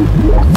now.